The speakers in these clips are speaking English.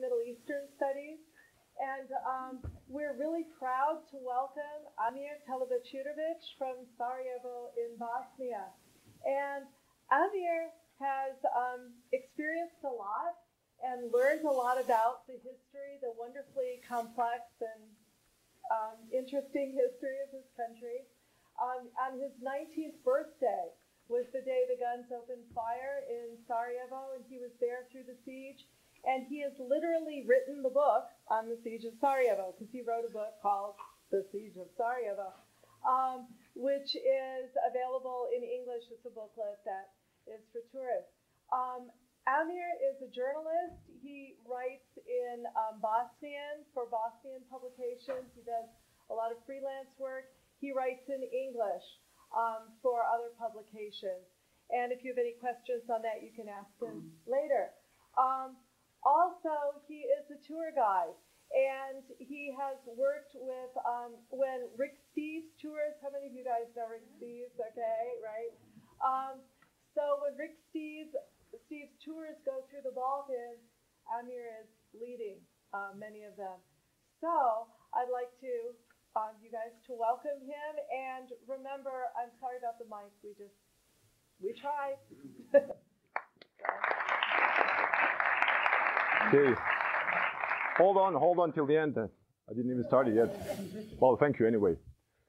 Middle Eastern Studies. And um, we're really proud to welcome Amir Telibećirović from Sarajevo in Bosnia. And Amir has um, experienced a lot and learned a lot about the history, the wonderfully complex and um, interesting history of his country. Um, on his 19th birthday was the day the guns opened fire in Sarajevo, and he was there through the siege. And he has literally written the book on the siege of Sarajevo because he wrote a book called The Siege of Sarajevo, um, which is available in English. It's a booklet that is for tourists. Um, Amir is a journalist. He writes in um, Bosnian for Bosnian publications. He does a lot of freelance work. He writes in English um, for other publications. And if you have any questions on that, you can ask him later. Um, also, he is a tour guide. And he has worked with, um, when Rick Steves tours, how many of you guys know Rick Steves? Okay, right? Um, so when Rick Steves, Steves tours go through the Balkans, Amir is leading uh, many of them. So I'd like to um, you guys to welcome him. And remember, I'm sorry about the mic. We just we tried. okay. Hold on, hold on till the end. I didn't even start it yet. Well, thank you anyway.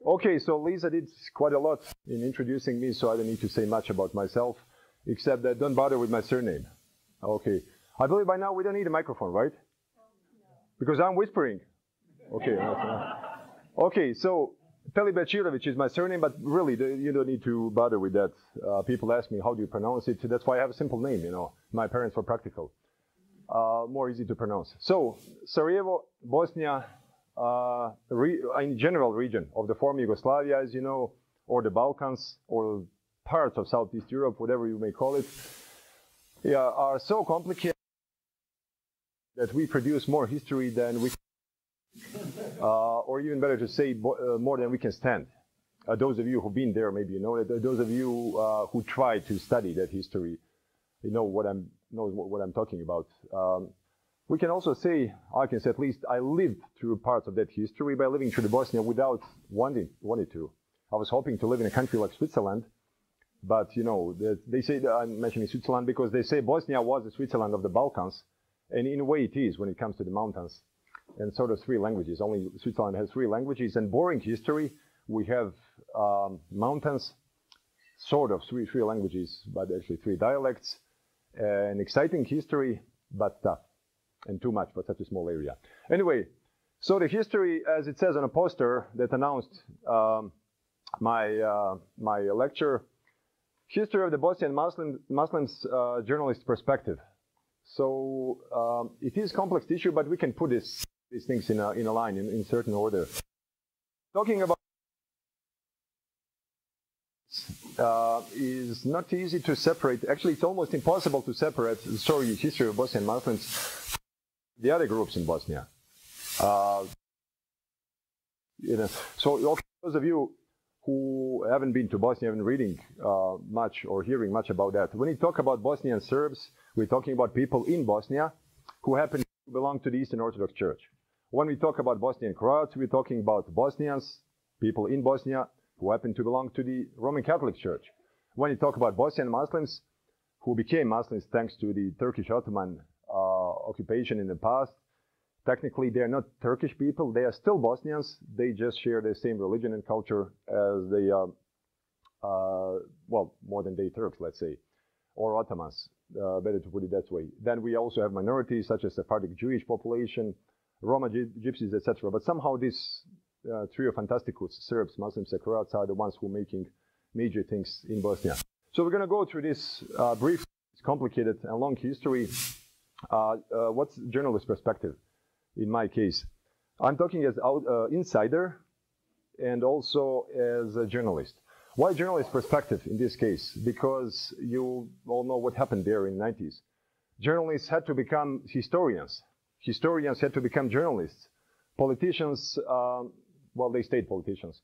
Okay, so Lisa did quite a lot in introducing me, so I don't need to say much about myself, except that don't bother with my surname. Okay. I believe by now we don't need a microphone, right? Because I'm whispering. Okay. Okay, so Peli Telibećirović is my surname, but really, you don't need to bother with that. Uh, people ask me, how do you pronounce it? That's why I have a simple name, you know. My parents were practical. Uh, more easy to pronounce. So, Sarajevo, Bosnia, uh, in general region of the former Yugoslavia, as you know, or the Balkans, or parts of Southeast Europe, whatever you may call it, yeah, are so complicated that we produce more history than we uh, or even better to say, uh, more than we can stand. Uh, those of you who've been there, maybe you know that. Those of you uh, who try to study that history, know what I'm know what I'm talking about. Um, we can also say, I can say at least, I lived through parts of that history by living through the Bosnia without wanting wanting to. I was hoping to live in a country like Switzerland, but you know they say I'm mentioning Switzerland because they say Bosnia was the Switzerland of the Balkans, and in a way it is when it comes to the mountains and sort of three languages. Only Switzerland has three languages. And boring history, we have um, mountains, sort of three, three languages, but actually three dialects. An exciting history, but tough. And too much for such a small area. Anyway, so the history, as it says on a poster that announced um, my, uh, my lecture, History of the Bosnian Muslim, Muslims uh, Journalist Perspective. So um, it is complex issue, but we can put this these things in a, in a line, in, in certain order. Talking about uh, is not easy to separate. Actually, it's almost impossible to separate the story, history of Bosnian Muslims, the other groups in Bosnia. Uh, you know, so those of you who haven't been to Bosnia, haven't reading uh, much or hearing much about that. When we talk about Bosnian Serbs, we're talking about people in Bosnia who happen to belong to the Eastern Orthodox Church. When we talk about Bosnian Croats, we're talking about Bosnians, people in Bosnia who happen to belong to the Roman Catholic Church. When you talk about Bosnian Muslims who became Muslims thanks to the Turkish Ottoman uh, occupation in the past, technically they're not Turkish people. They are still Bosnians. They just share the same religion and culture as the, uh, uh, well, modern day Turks, let's say, or Ottomans, uh, better to put it that way. Then we also have minorities such as the Sephardic Jewish population, Roma gypsies, etc. But somehow this uh, trio fantasticus, Serbs, Muslims, and Croats are the ones who are making major things in Bosnia. So we're going to go through this uh, brief, complicated and long history. Uh, uh, what's journalist perspective? In my case, I'm talking as out, uh, insider and also as a journalist. Why journalist perspective in this case? Because you all know what happened there in the 90s. Journalists had to become historians historians had to become journalists. Politicians, um, well, they stayed politicians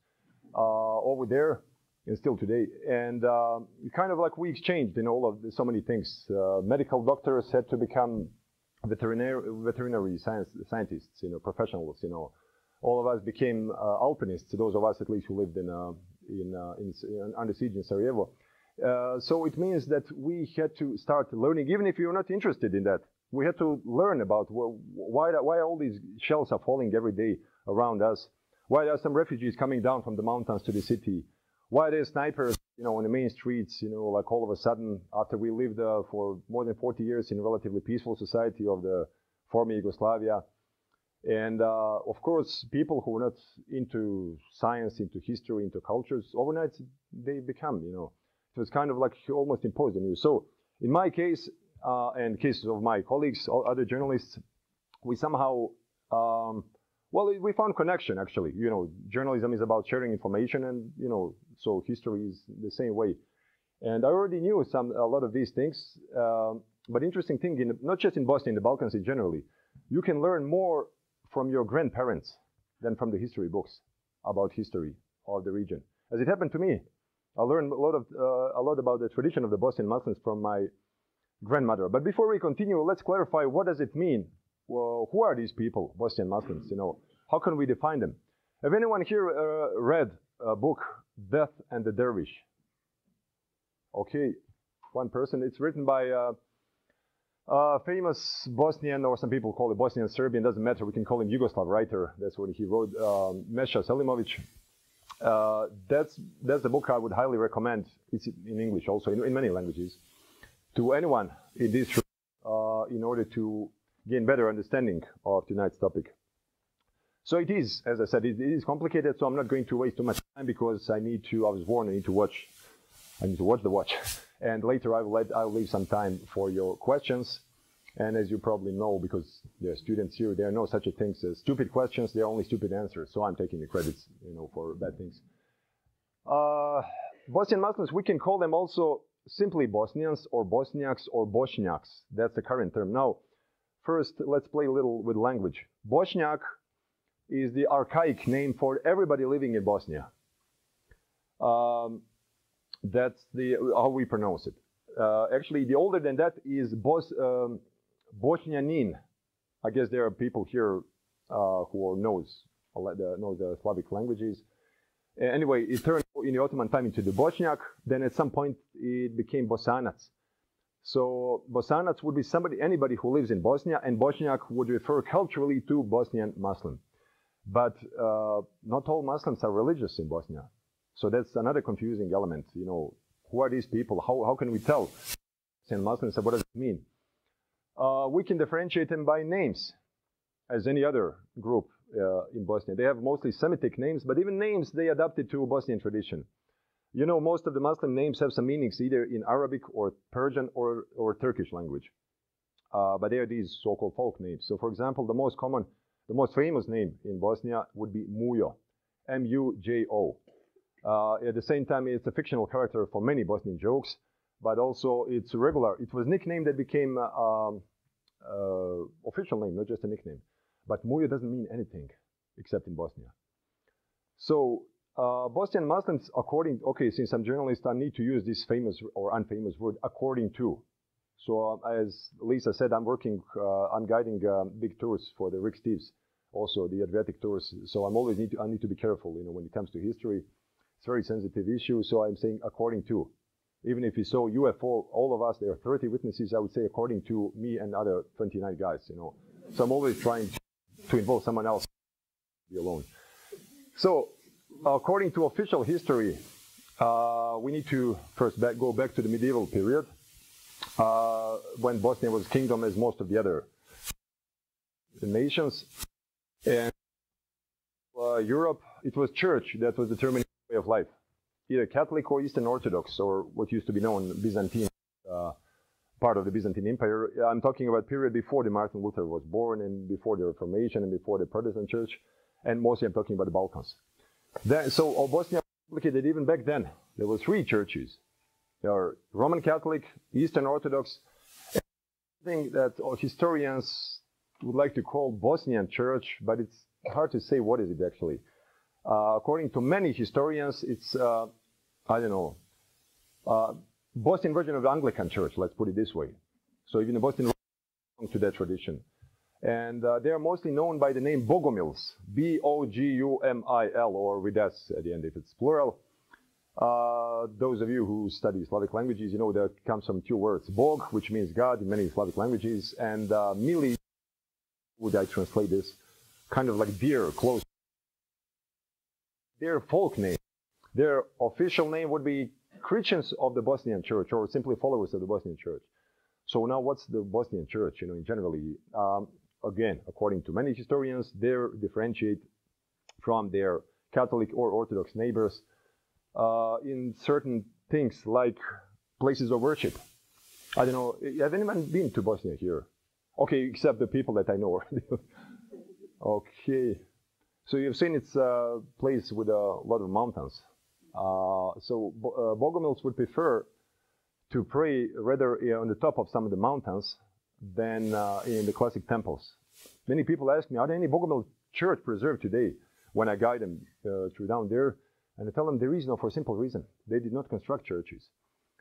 uh, over there and still today. And uh, kind of like we exchanged in all of the, so many things. Uh, medical doctors had to become veterinary, veterinary science, scientists, you know, professionals, you know, all of us became alpinists, those of us at least who lived in, in, in, in, under siege in Sarajevo. Uh, so it means that we had to start learning, even if you're not interested in that. We had to learn about why, why all these shells are falling every day around us. Why are some refugees coming down from the mountains to the city? Why are there snipers, you know, on the main streets, you know, like all of a sudden, after we lived uh, for more than 40 years in a relatively peaceful society of the former Yugoslavia, and uh, of course, people who are not into science, into history, into cultures, overnight they become, you know, so it's kind of like almost imposed on you. So in my case, uh, and cases of my colleagues, other journalists, we somehow, um, well, we found connection actually. You know, journalism is about sharing information, and you know, so history is the same way. And I already knew some a lot of these things. Um, but interesting thing, in, not just in Bosnia, in the Balkans in generally, you can learn more from your grandparents than from the history books about history of the region. As it happened to me, I learned a lot, of, uh, a lot about the tradition of the Bosnian Muslims from my grandmother. But before we continue, let's clarify what does it mean? Well, who are these people, Bosnian Muslims? You know, how can we define them? Have anyone here uh, read a book, Death and the Dervish? Okay, one person. It's written by uh, a famous Bosnian, or some people call it Bosnian Serbian, doesn't matter. We can call him Yugoslav writer. That's what he wrote, um, Meša Selimović. Uh, that's that's the book I would highly recommend. It's in English also, in, in many languages, to anyone in this uh, in order to gain better understanding of tonight's topic. So it is, as I said, it, it is complicated. So I'm not going to waste too much time because I need to. I was warned. I need to watch. I need to watch the watch, and later I will let I'll leave some time for your questions. And as you probably know, because there are students here, there are no such things as stupid questions. There are only stupid answers. So I'm taking the credits, you know, for bad things. Uh, Bosnian Muslims, we can call them also simply Bosnians or Bosniaks or Bosniaks. That's the current term. Now, first, let's play a little with language. Bosniak is the archaic name for everybody living in Bosnia. Um, that's the how we pronounce it. Uh, actually, the older than that is Bos. Um, Bosnianin. I guess there are people here uh, who knows know the Slavic languages. Anyway, it turned in the Ottoman time into the Bosniak. Then at some point it became Bosanac. So Bosanac would be somebody, anybody who lives in Bosnia, and Bosniak would refer culturally to Bosnian Muslim. But uh, not all Muslims are religious in Bosnia. So that's another confusing element. You know, who are these people? How, how can we tell? And Muslims, what does it mean? Uh, we can differentiate them by names, as any other group uh, in Bosnia. They have mostly Semitic names, but even names they adapted to Bosnian tradition. You know, most of the Muslim names have some meanings either in Arabic or Persian or, or Turkish language. Uh, but they are these so-called folk names. So, for example, the most common, the most famous name in Bosnia would be Mujo, M-U-J-O. Uh, at the same time, it's a fictional character for many Bosnian jokes but also it's regular. It was nickname that became um, uh, official name, not just a nickname. But Mujo doesn't mean anything except in Bosnia. So uh, Bosnian Muslims, according, okay, since I'm journalist, I need to use this famous or unfamous word, according to. So uh, as Lisa said, I'm working, uh, I'm guiding um, big tours for the Rick Steves, also the Adriatic tours. So I'm always need to, I need to be careful, you know, when it comes to history. It's a very sensitive issue. So I'm saying according to even if you saw UFO, all of us, there are 30 witnesses, I would say, according to me and other 29 guys, you know. So I'm always trying to involve someone else, be alone. So, according to official history, uh, we need to first back, go back to the medieval period, uh, when Bosnia was kingdom as most of the other nations. And uh, Europe, it was church that was determining way of life either Catholic or Eastern Orthodox, or what used to be known Byzantine, uh, part of the Byzantine Empire. I'm talking about period before the Martin Luther was born, and before the Reformation, and before the Protestant Church, and mostly I'm talking about the Balkans. Then, so oh, Bosnia was complicated even back then. There were three churches. There are Roman Catholic, Eastern Orthodox, thing that historians would like to call Bosnian Church, but it's hard to say what is it actually. Uh, according to many historians, it's, uh, I don't know, uh, Bosnian version of the Anglican Church, let's put it this way. So even the Bosnian to that tradition. And uh, they are mostly known by the name Bogomils, B-O-G-U-M-I-L, or with S at the end if it's plural. Uh, those of you who study Slavic languages, you know that comes from two words, Bog, which means God in many Slavic languages, and uh, Mili, would I translate this, kind of like dear, close. Their folk name, their official name would be Christians of the Bosnian Church, or simply followers of the Bosnian Church. So now what's the Bosnian Church, you know, in generally? Um, again, according to many historians, they differentiate from their Catholic or Orthodox neighbors uh, in certain things like places of worship. I don't know, have anyone been to Bosnia here? Okay, except the people that I know. okay. So you've seen it's a place with a lot of mountains. Uh, so uh, Bogomils would prefer to pray rather on the top of some of the mountains than uh, in the classic temples. Many people ask me, are there any Bogomil church preserved today? When I guide them uh, through down there, and I tell them there is no for a simple reason. They did not construct churches.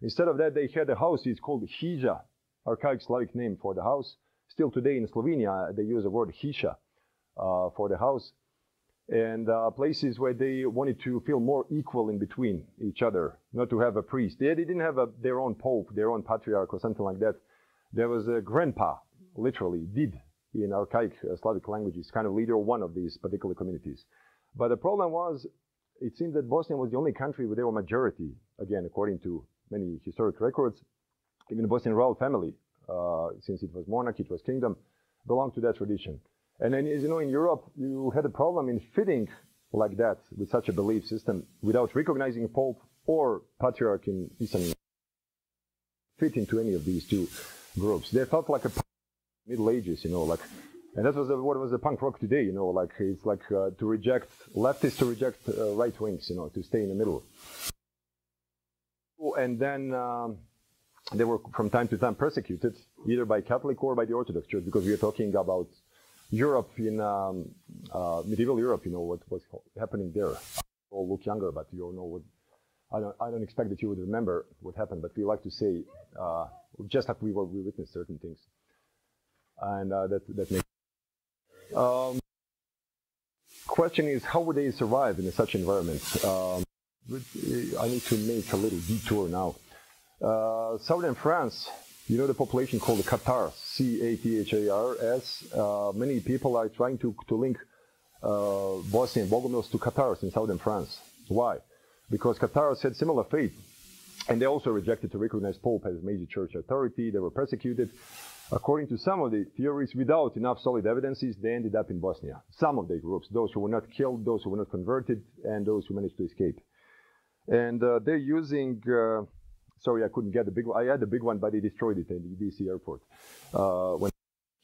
Instead of that, they had a house. It's called Hija, archaic Slavic name for the house. Still today in Slovenia, they use the word Hisha uh, for the house. And uh, places where they wanted to feel more equal in between each other, not to have a priest. They, they didn't have a, their own pope, their own patriarch, or something like that. There was a grandpa, literally, did in archaic uh, Slavic languages, kind of leader of one of these particular communities. But the problem was it seemed that Bosnia was the only country where there were majority, again, according to many historic records. Even the Bosnian royal family, uh, since it was monarchy, it was kingdom, belonged to that tradition. And then, as you know, in Europe, you had a problem in fitting like that with such a belief system without recognizing pope or patriarch in Eastern fit into any of these two groups. They felt like a Middle Ages, you know, like and that was the, what was the punk rock today, you know, like it's like uh, to reject leftists to reject uh, right wings, you know, to stay in the middle. And then um, they were from time to time persecuted, either by Catholic or by the Orthodox Church, because we are talking about Europe in um, uh, medieval Europe. You know what was happening there. all look younger, but you all know what. I don't. I don't expect that you would remember what happened, but we like to say, uh, just like we were, we witnessed certain things, and uh, that that makes. Um, question is, how would they survive in such environment? Um, I need to make a little detour now. Uh, southern France, you know the population called the Cathars, C-A-T-H-A-R-S. Uh, many people are trying to, to link uh, Bosnian Bogomils to Cathars in southern France. Why? Because Cathars had similar fate, and they also rejected to recognize Pope as major church authority. They were persecuted. According to some of the theories, without enough solid evidences, they ended up in Bosnia. Some of the groups, those who were not killed, those who were not converted, and those who managed to escape. And uh, they're using, uh, sorry, I couldn't get the big one. I had the big one, but they destroyed it in the DC airport uh, when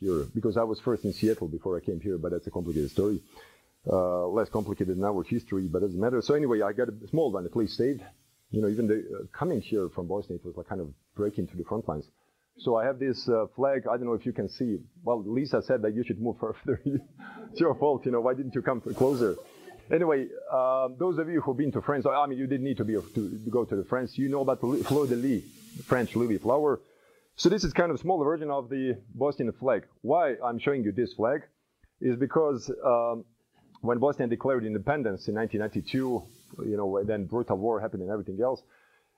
here, because I was first in Seattle before I came here, but that's a complicated story. Uh, less complicated than our history, but doesn't matter. So anyway, I got a small one at least saved. You know, even the, uh, coming here from Bosnia, it was like kind of breaking through the front lines. So I have this uh, flag. I don't know if you can see. Well, Lisa said that you should move further. it's your fault. You know, why didn't you come closer? Anyway, uh, those of you who've been to France, I mean, you didn't need to be to, to go to the France. You know about the fleur de lis, French lily flower. So this is kind of a small version of the Bosnian flag. Why I'm showing you this flag is because um, when Bosnia declared independence in 1992, you know, then brutal war happened and everything else.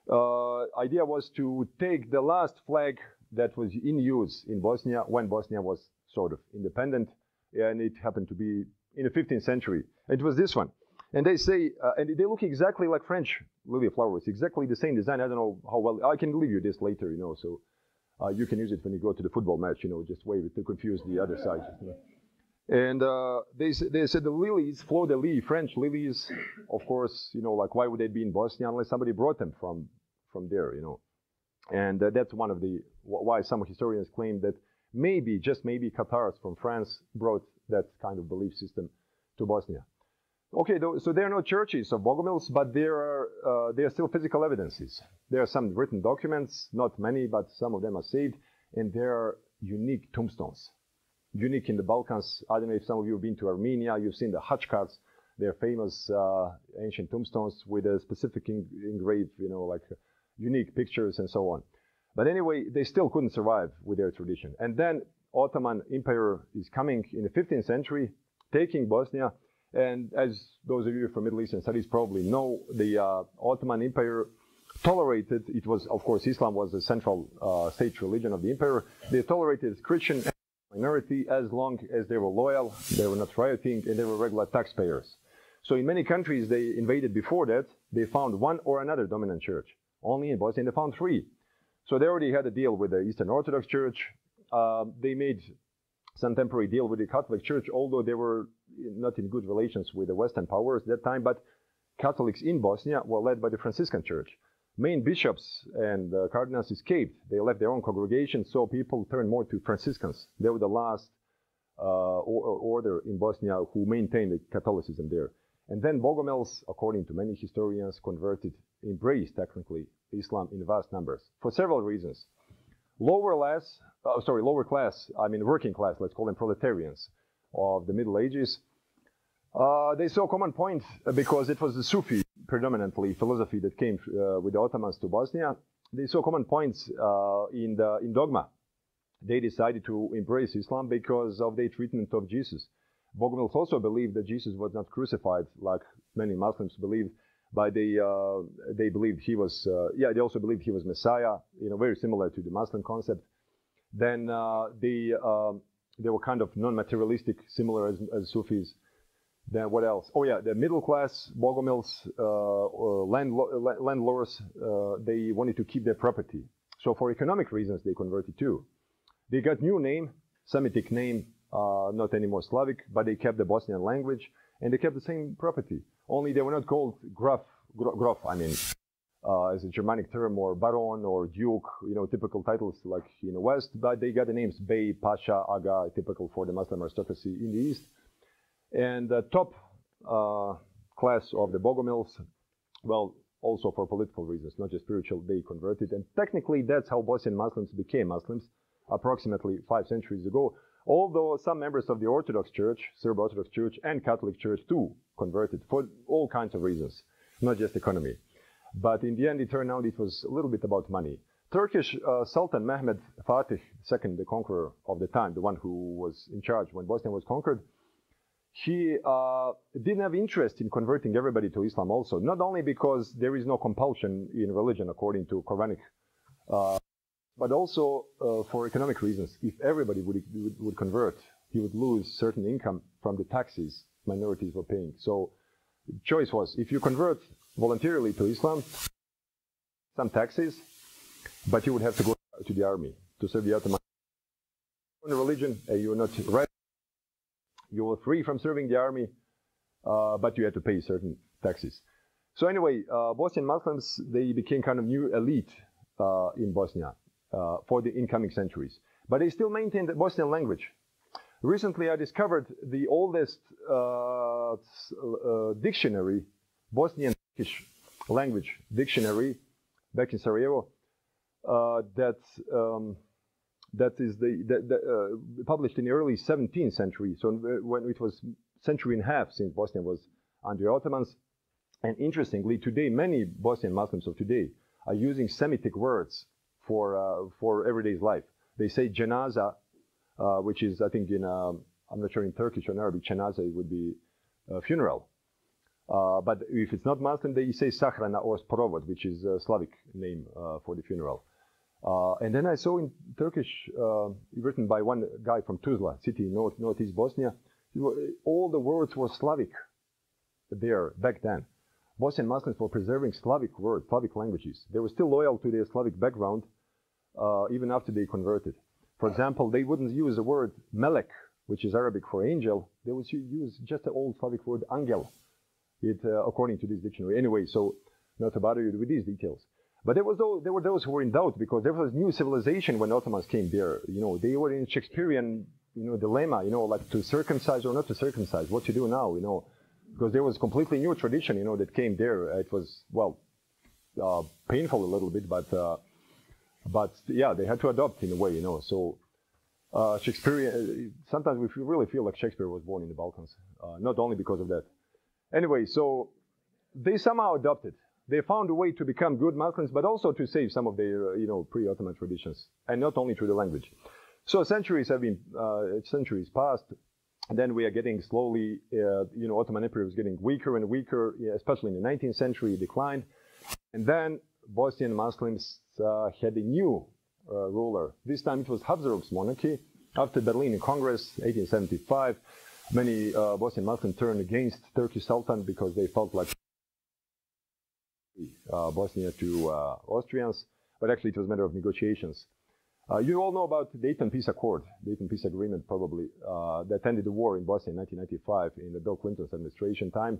Uh, idea was to take the last flag that was in use in Bosnia when Bosnia was sort of independent, and it happened to be in the 15th century. It was this one. And they say, uh, and they look exactly like French lily flowers, exactly the same design. I don't know how well, I can leave you this later, you know, so uh, you can use it when you go to the football match, you know, just wave it to confuse the other side. You know. And uh, they, they said the lilies, fleur de lis, French lilies, of course, you know, like why would they be in Bosnia unless somebody brought them from, from there, you know. And uh, that's one of the why some historians claim that maybe, just maybe, Cathars from France brought that kind of belief system to Bosnia. Okay, so there are no churches of Bogomils, but there are uh, there are still physical evidences. There are some written documents, not many, but some of them are saved, and there are unique tombstones, unique in the Balkans. I don't know if some of you have been to Armenia. You've seen the Khachkars. They're famous uh, ancient tombstones with a specific engraved, you know, like unique pictures and so on. But anyway, they still couldn't survive with their tradition. And then Ottoman Empire is coming in the 15th century, taking Bosnia. And as those of you from Middle Eastern studies probably know, the uh, Ottoman Empire tolerated, it was, of course, Islam was the central uh, state religion of the empire. They tolerated Christian minority as long as they were loyal, they were not rioting, and they were regular taxpayers. So in many countries they invaded before that, they found one or another dominant church. Only in Bosnia they found three. So they already had a deal with the Eastern Orthodox Church. Uh, they made some temporary deal with the Catholic Church, although they were not in good relations with the Western powers at that time. But Catholics in Bosnia were led by the Franciscan Church. Main bishops and uh, cardinals escaped. They left their own congregation, so people turned more to Franciscans. They were the last uh, order in Bosnia who maintained the Catholicism there. And then Bogomils, according to many historians, converted, embraced technically Islam in vast numbers for several reasons. Lower class, uh, sorry, lower class, I mean working class, let's call them proletarians of the Middle Ages, uh, they saw a common point uh, because it was the Sufi predominantly philosophy that came uh, with the Ottomans to Bosnia. They saw common points uh, in, the, in dogma. They decided to embrace Islam because of their treatment of Jesus. Bogomils also believed that Jesus was not crucified like many Muslims believe, but they uh, they believed he was uh, yeah they also believed he was Messiah, you know, very similar to the Muslim concept. Then uh, they um, they were kind of non-materialistic, similar as, as Sufis. Then what else? Oh yeah, the middle class Bogomils, uh, landlo- landlords, uh, they wanted to keep their property. So for economic reasons, they converted too. They got new name, Semitic name, uh, not anymore Slavic, but they kept the Bosnian language and they kept the same property. Only they were not called Graf, Grof, I mean, uh, as a Germanic term, or Baron or Duke, you know, typical titles like in the West, but they got the names Bey, Pasha, Aga, typical for the Muslim aristocracy in the East. And the top uh, class of the Bogomils, well, also for political reasons, not just spiritual, they converted. And technically, that's how Bosnian Muslims became Muslims approximately five centuries ago. Although some members of the Orthodox Church, Serb Orthodox Church, and Catholic Church too converted for all kinds of reasons, not just economy. But in the end, it turned out it was a little bit about money. Turkish uh, Sultan Mehmed Fatih II, the conqueror of the time, the one who was in charge when Bosnia was conquered, he uh, didn't have interest in converting everybody to Islam also, not only because there is no compulsion in religion according to Quranic, uh, but also uh, for economic reasons. If everybody would, would, would, convert, he would lose certain income from the taxes minorities were paying. So the choice was, if you convert voluntarily to Islam, some taxes, but you would have to go to the army to serve the Ottoman religion, and you're not right you were free from serving the army, uh, but you had to pay certain taxes. So anyway, uh, Bosnian Muslims, they became kind of new elite uh, in Bosnia uh, for the incoming centuries. But they still maintained the Bosnian language. Recently, I discovered the oldest uh, uh, dictionary, Bosnian language dictionary, back in Sarajevo, that um, that is the, the, the uh, published in the early 17th century, so when it was century and a half since Bosnia was under Ottomans. And interestingly, today many Bosnian Muslims of today are using Semitic words for uh, for everyday life. They say janaza, uh, which is I think in um, I'm not sure in Turkish or in Arabic, janaza would be funeral. Uh, but if it's not Muslim, they say sahrana or sprovod, which is a Slavic name uh, for the funeral. Uh, and then I saw in Turkish, uh, written by one guy from Tuzla city, north, northeast Bosnia, all the words were Slavic there back then. Bosnian Muslims were preserving Slavic words, Slavic languages. They were still loyal to their Slavic background, uh, even after they converted. For example, they wouldn't use the word melek, which is Arabic for angel. They would use just the old Slavic word angel, it, uh, according to this dictionary. Anyway, so not to bother you with these details. But there was those, there were those who were in doubt because there was a new civilization when Ottomans came there. You know, they were in Shakespearean, you know, dilemma. You know, like to circumcise or not to circumcise. What to do now? You know, because there was completely new tradition. You know, that came there. It was well, uh, painful a little bit, but uh, but yeah, they had to adopt in a way. You know, so. Uh, Shakespearean. Sometimes we really feel like Shakespeare was born in the Balkans, uh, not only because of that. Anyway, so they somehow adopted they found a way to become good Muslims, but also to save some of their, uh, you know, pre-Ottoman traditions, and not only through the language. So centuries have been, uh, centuries passed. And then we are getting slowly, uh, you know, Ottoman Empire was getting weaker and weaker, especially in the 19th century, it declined. And then Bosnian Muslims uh, had a new uh, ruler. This time it was Habsburg's monarchy. After Berlin Congress, 1875, many uh, Bosnian Muslims turned against Turkish Sultan because they felt like uh, Bosnia to uh, Austrians, but actually it was a matter of negotiations. Uh, you all know about the Dayton Peace Accord, Dayton Peace Agreement probably, uh, that ended the war in Bosnia in 1995 in the Bill Clinton's administration time,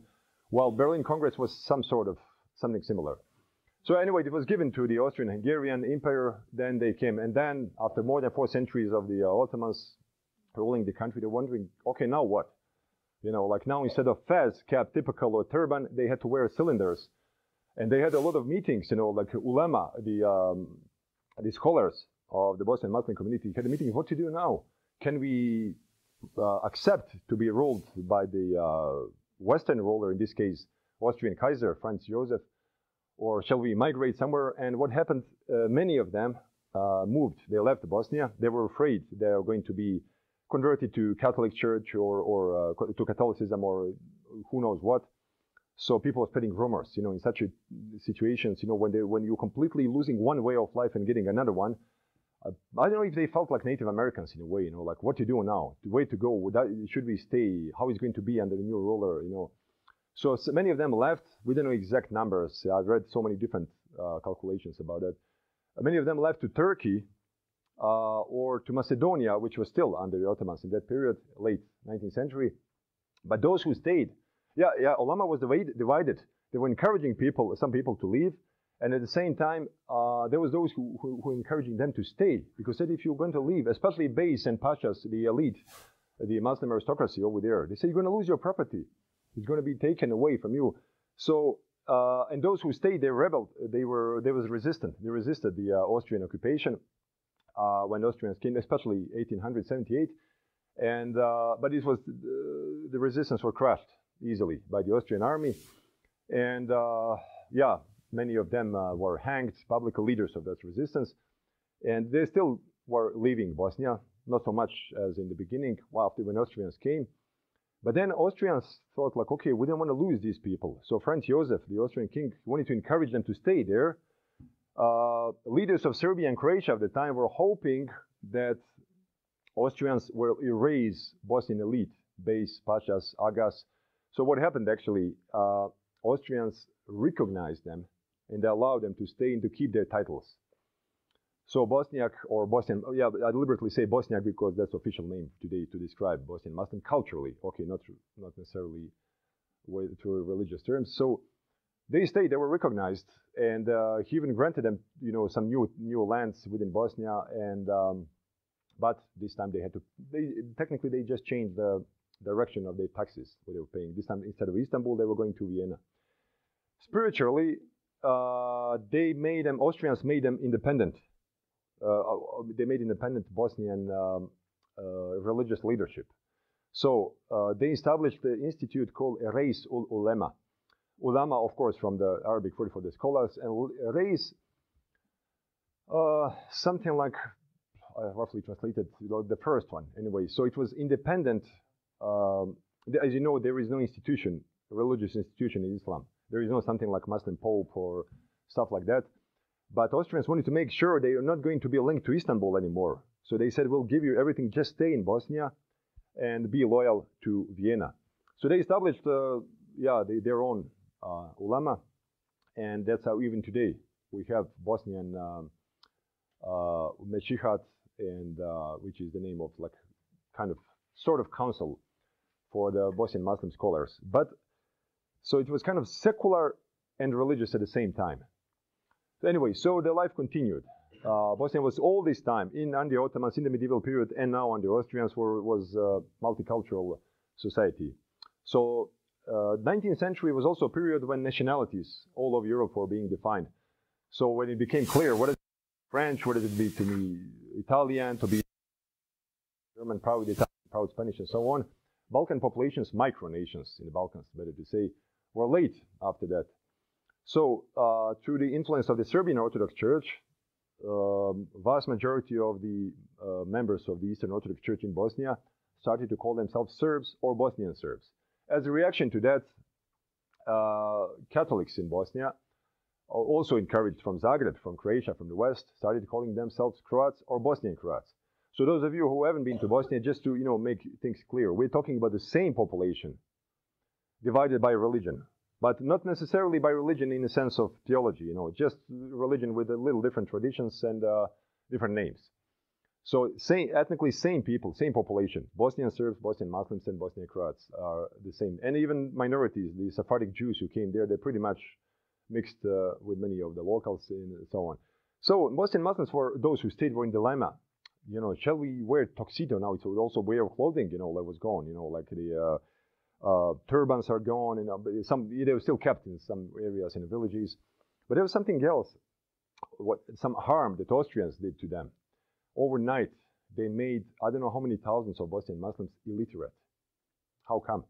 while Berlin Congress was some sort of something similar. So anyway, it was given to the Austrian-Hungarian Empire, then they came, and then after more than four centuries of the uh, Ottomans ruling the country, they're wondering, okay, now what? You know, like now instead of fez, cap, typical, or turban, they had to wear cylinders. And they had a lot of meetings, you know, like ulama, the, um, the scholars, of the Bosnian Muslim community had a meeting. What to do now? Can we uh, accept to be ruled by the uh, Western ruler, in this case, Austrian Kaiser Franz Joseph, or shall we migrate somewhere? And what happened? Uh, many of them uh, moved. They left Bosnia. They were afraid they are going to be converted to Catholic Church or, or uh, to Catholicism or who knows what. So people are spreading rumors, you know, in such situations, you know, when they when you're completely losing one way of life and getting another one, uh, I don't know if they felt like Native Americans in a way, you know, like what to do now, the way to go, that, should we stay, how is going to be under the new ruler, you know. So, so, many of them left. We don't know exact numbers. I've read so many different uh, calculations about it. Uh, many of them left to Turkey or to Macedonia, which was still under the Ottomans in that period, late 19th century. But those who stayed, yeah, yeah, Ulama was divided. They were encouraging people, some people to leave, and at the same time, uh, there was those who, who, who, were encouraging them to stay because said if you're going to leave, especially beys and pashas, the elite, the Muslim aristocracy over there, they say you're going to lose your property. It's going to be taken away from you. So, uh, and those who stayed, they rebelled. They were, they was resistant. They resisted the uh, Austrian occupation uh, when Austrians came, especially 1878. And uh, but it was uh, the resistance were crushed easily by the Austrian army. And yeah, Many of them uh, were hanged, public leaders of that resistance, and they still were leaving Bosnia, not so much as in the beginning, after when Austrians came. But then Austrians thought like, okay, we don't want to lose these people. So Franz Josef, the Austrian king, wanted to encourage them to stay there. Uh, leaders of Serbia and Croatia at the time were hoping that Austrians will erase Bosnian elite, beys, pashas, agas. So what happened actually, uh, Austrians recognized them and they allow them to stay and to keep their titles. So Bosniak or Bosnian, oh, yeah, I deliberately say Bosniak because that's the official name today to describe Bosnian Muslim culturally. Okay, not not necessarily through religious terms. So they stayed, they were recognized, and uh, he even granted them, you know, some new new lands within Bosnia. And um, but this time they had to, they technically they just changed the direction of their taxes what they were paying. This time instead of Istanbul, they were going to Vienna. Spiritually, uh, they made them, Austrians made them independent. Uh, uh, they made independent Bosnian um, religious leadership. So they established the institute called Reis ul Ulema. Ulama, of course, from the Arabic word for the scholars, and Reis, uh, something like, I roughly translated the first one anyway. So it was independent. Um, as you know, there is no institution, religious institution in Islam. There is no something like Muslim Pope or stuff like that. But Austrians wanted to make sure they are not going to be linked to Istanbul anymore. So they said, we'll give you everything, just stay in Bosnia and be loyal to Vienna. So they established, uh, yeah, they, their own uh, ulama, and that's how even today we have Bosnian um, uh, and uh, which is the name of like kind of sort of council for the Bosnian Muslim scholars. But so it was kind of secular and religious at the same time. So anyway, so the life continued. Uh, Bosnia was all this time in under Ottomans in the medieval period, and now under Austrians was a multicultural society. So uh, 19th century was also a period when nationalities all over Europe were being defined. So when it became clear what is French, what does it be to be Italian, to be German, proud Italian, proud Spanish, and so on. Balkan populations, micronations in the Balkans, better to say, were late after that. So uh, through the influence of the Serbian Orthodox Church, um, vast majority of the uh, members of the Eastern Orthodox Church in Bosnia started to call themselves Serbs or Bosnian Serbs. As a reaction to that, uh, Catholics in Bosnia, also encouraged from Zagreb, from Croatia, from the West, started calling themselves Croats or Bosnian Croats. So those of you who haven't been to Bosnia, just to you know make things clear, we're talking about the same population divided by religion, but not necessarily by religion in the sense of theology. You know, just religion with a little different traditions and uh, different names. So same, ethnically same people, same population. Bosnian Serbs, Bosnian Muslims, and Bosnian Croats are the same. And even minorities, the Sephardic Jews who came there, they're pretty much mixed uh, with many of the locals and so on. So Bosnian Muslims, for those who stayed, were in dilemma. You know, shall we wear tuxedo now? It's also way of clothing, you know, that was gone. You know, like the uh, uh, turbans are gone, and uh, some they were still kept in some areas in the villages. But there was something else, what some harm that Austrians did to them overnight, they made, I don't know how many thousands of Bosnian Muslims illiterate. How come?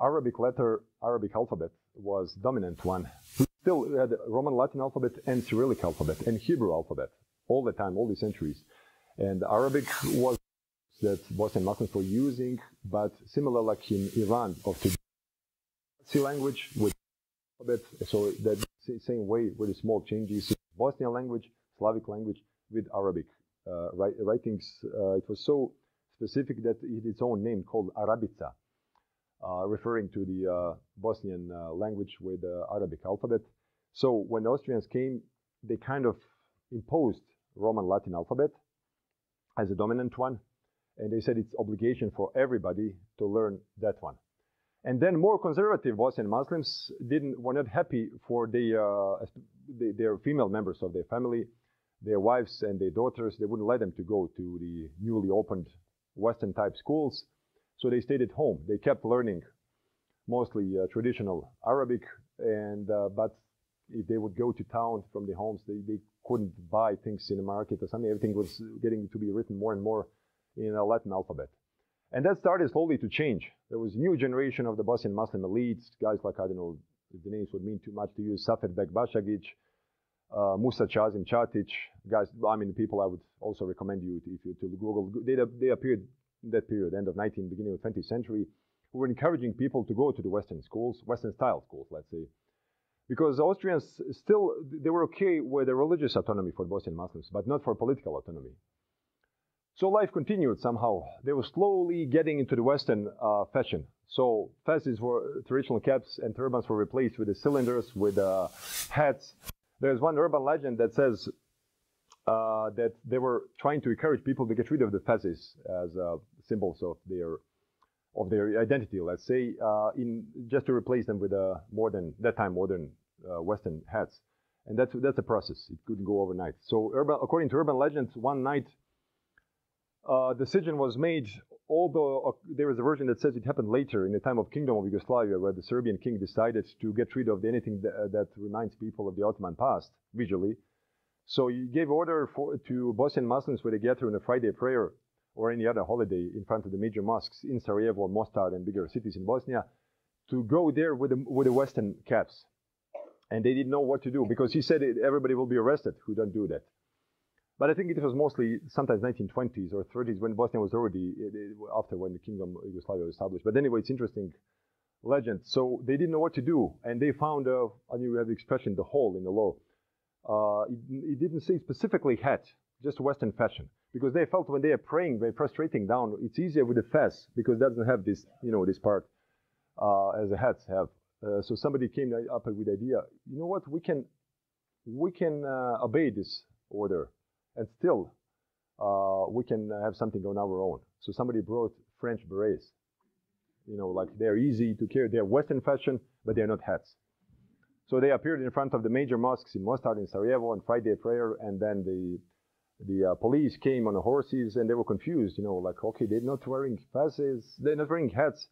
Arabic letter, Arabic alphabet was dominant one. We still had Roman Latin alphabet and Cyrillic alphabet and Hebrew alphabet all the time, all the centuries. And Arabic was that Bosnian Muslims were using, but similar like in Iran of today. C language with alphabet, so that same way with the small changes. Bosnian language, Slavic language with Arabic writings, uh, it was so specific that it had its own name called Arebica, uh, referring to the Bosnian language with the Arabic alphabet. So when the Austrians came, they kind of imposed Roman Latin alphabet as a dominant one, and they said it's obligation for everybody to learn that one. And then more conservative Bosnian Muslims didn't were not happy for the, uh, the, their female members of their family their wives and their daughters, they wouldn't let them to go to the newly opened Western type schools. So they stayed at home. They kept learning mostly uh, traditional Arabic, and uh, but if they would go to town from their homes, they, they couldn't buy things in the market or something. Everything was getting to be written more and more in a Latin alphabet. And that started slowly to change. There was a new generation of the Bosnian Muslim elites, guys like, I don't know if the names would mean too much to you, Safvet Beg Bašagić, uh, Musa Ćazim Ćatić, guys, I mean, people I would also recommend you to, if you to Google. They, they appeared in that period, end of 19th, beginning of 20th century, who were encouraging people to go to the Western schools, Western style schools, let's say. Because Austrians still, they were okay with the religious autonomy for Bosnian Muslims, but not for political autonomy. So life continued somehow. They were slowly getting into the Western uh, fashion. So fezes were traditional caps and turbans were replaced with the cylinders, with uh, hats, there's one urban legend that says uh, that they were trying to encourage people to get rid of the fezes as uh, symbols of their of their identity, let's say, uh, in just to replace them with a modern that time modern uh, Western hats, and that's that's a process. It couldn't go overnight. So, urban, according to urban legends, one night uh, decision was made. Although uh, there is a version that says it happened later in the time of Kingdom of Yugoslavia, where the Serbian king decided to get rid of anything that, uh, that reminds people of the Ottoman past visually. So he gave order for, to Bosnian Muslims when they gather on a Friday prayer or any other holiday in front of the major mosques in Sarajevo, Mostar, and bigger cities in Bosnia to go there with the, with the Western caps. And they didn't know what to do because he said everybody will be arrested who don't do that. But I think it was mostly sometimes 1920s or 30s when Bosnia was already it, it, after when the Kingdom of Yugoslavia was established. But anyway, it's interesting legend. So they didn't know what to do, and they found a, and you have the expression, the hole in the law. Uh, it, it, didn't say specifically hat, just Western fashion, because they felt when they are praying, they're prostrating down. It's easier with the fez because it doesn't have this, you know, this part uh, as the hats have. Uh, so somebody came up with the idea. You know what? We can we can uh, obey this order and still uh, we can have something on our own. So somebody brought French berets. You know, like they're easy to carry. They're Western fashion, but they're not hats. So they appeared in front of the major mosques in Mostar in Sarajevo on Friday prayer, and then the the uh, police came on the horses, and they were confused. You know, like okay, they're not wearing fezes, they're not wearing hats,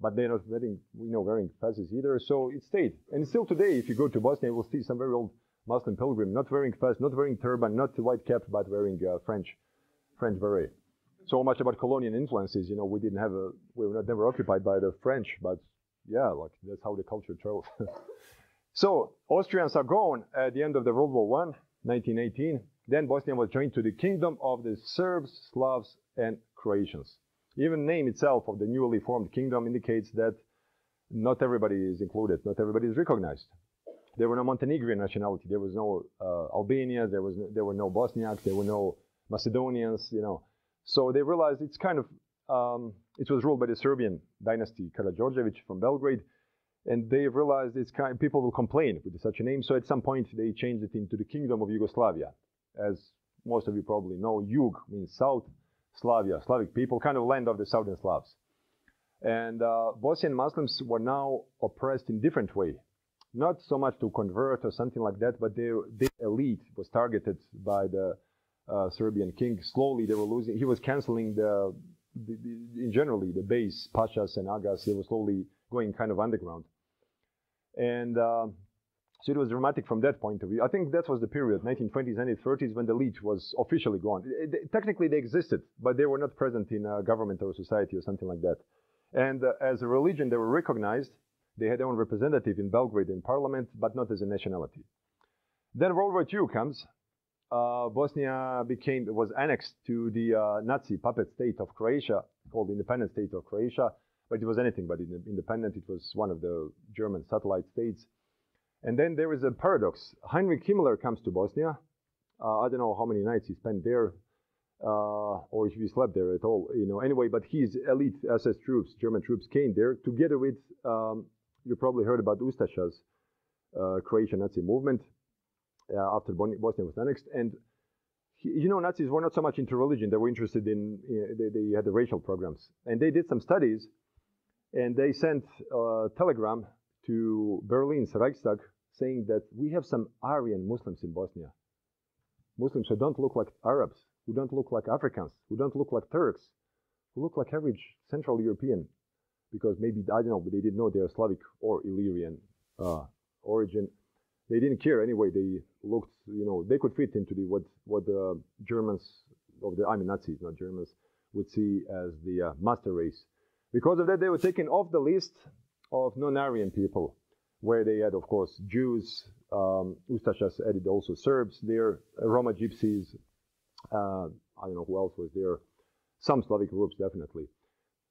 but they're not wearing you know wearing fezes either. So it stayed, and still today, if you go to Bosnia, you will see some very old Muslim pilgrim, not wearing fez, not wearing turban, not white cap, but wearing uh, French French beret. So much about colonial influences. You know, we didn't have a, we were not never occupied by the French, but yeah, like that's how the culture traveled. so Austrians are gone at the end of the World War One. 1918. Then Bosnia was joined to the Kingdom of the Serbs, Slavs, and Croatians. Even name itself of the newly formed kingdom indicates that not everybody is included, not everybody is recognized. There were no Montenegrin nationality, there was no uh, Albania, there was no, there were no Bosniaks, there were no Macedonians, you know. So they realized it's kind of um, it was ruled by the Serbian dynasty Karađorđević from Belgrade, and they realized it's kind people will complain with such a name. So at some point they changed it into the Kingdom of Yugoslavia, as most of you probably know. Yug means south, Slavia, Slavic people, kind of land of the southern Slavs. And uh, Bosnian Muslims were now oppressed in different way. Not so much to convert or something like that, but their, elite was targeted by the uh, Serbian king. Slowly they were losing. He was canceling the, the, the, in generally the beys pashas and agas. They were slowly going kind of underground. And uh, so it was dramatic from that point of view. I think that was the period, 1920s and 30s, when the elite was officially gone. It, it, technically, they existed, but they were not present in government or society or something like that. And uh, as a religion, they were recognized. They had their own representative in Belgrade in parliament, but not as a nationality. Then World War II comes. Uh, Bosnia became was annexed to the uh, Nazi puppet state of Croatia, called independent state of Croatia, but it was anything but independent. It was one of the German satellite states. And then there is a paradox. Heinrich Himmler comes to Bosnia. Uh, I don't know how many nights he spent there, uh, or if he slept there at all. You know, anyway, but his elite SS troops, German troops, came there together with. Um, you probably heard about Ustaša's uh, Croatian Nazi movement uh, after Bosnia was annexed, and you know, Nazis were not so much into religion; they were interested in. You know, they, they, had the racial programs, and they did some studies, and they sent a telegram to Berlin's Reichstag saying that we have some Aryan Muslims in Bosnia. Muslims who don't look like Arabs, who don't look like Africans, who don't look like Turks, who look like average Central European, because maybe, I don't know, but they didn't know they're Slavic or Illyrian uh, origin. They didn't care anyway. They looked, you know, they could fit into the what what the Germans of the I mean Nazis, not Germans, would see as the uh, master race. Because of that, they were taken off the list of non-Aryan people where they had, of course, Jews. Um, Ustašas added also Serbs there, Roma Gypsies. Uh, I don't know who else was there. Some Slavic groups, definitely.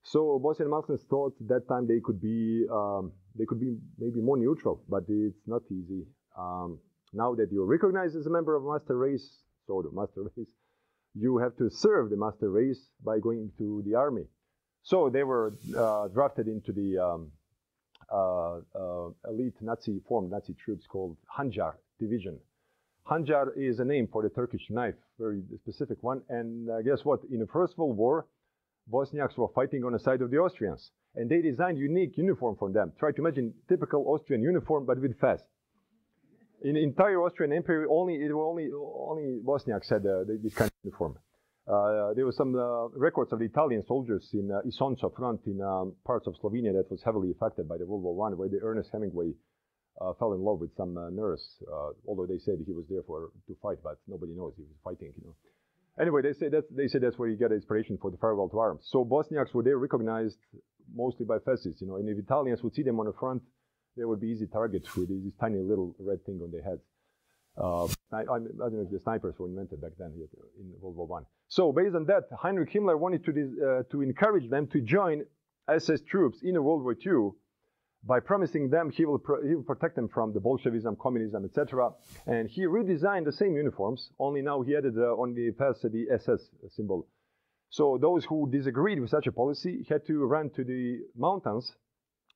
So Bosnian Muslims thought that time they could be um, they could be maybe more neutral, but it's not easy. Um, now that you're recognized as a member of master race, sort of master race, you have to serve the master race by going to the army. So they were uh, drafted into the um, uh, uh, elite Nazi formed Nazi troops called Hanjar Division. Hanjar is a name for the Turkish knife, very specific one. And uh, guess what? In the First World War, Bosniaks were fighting on the side of the Austrians, and they designed unique uniform for them. Try to imagine typical Austrian uniform, but with fez. In the entire Austrian Empire, only it were only only Bosniaks had uh, this kind of uniform. Uh, there were some uh, records of the Italian soldiers in uh, Isonzo front in um, parts of Slovenia that was heavily affected by the World War I, where the Ernest Hemingway uh, fell in love with some uh, nurse, uh, although they said he was there for to fight, but nobody knows he was fighting, you know. Anyway, they say that they say that's where you get inspiration for the farewell to arms. So Bosniaks were there recognized mostly by fascists, you know, and if Italians would see them on the front, they would be easy targets with this tiny little red thing on their heads. Uh, I, I, don't know if the snipers were invented back then in World War One. So based on that, Heinrich Himmler wanted to, uh, to encourage them to join SS troops in World War II by promising them he will, he will protect them from the Bolshevism, communism, etc. And he redesigned the same uniforms, only now he added uh, on the the SS symbol. So those who disagreed with such a policy had to run to the mountains